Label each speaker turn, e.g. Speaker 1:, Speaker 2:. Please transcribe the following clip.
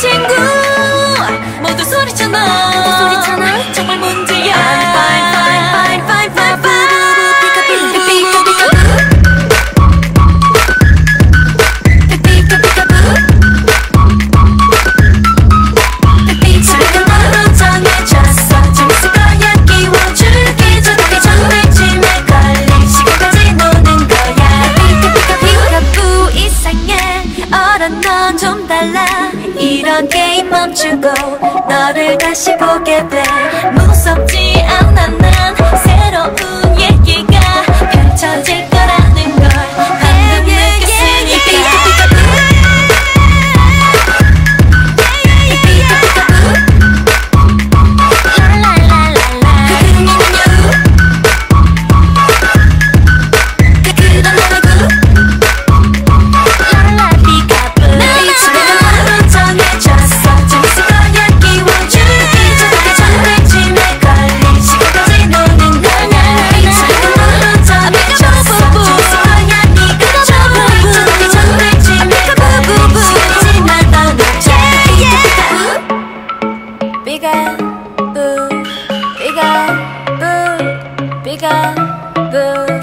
Speaker 1: 친구 달라. 이런 게임 멈추고 너를 다시 보게 돼. 무섭지 the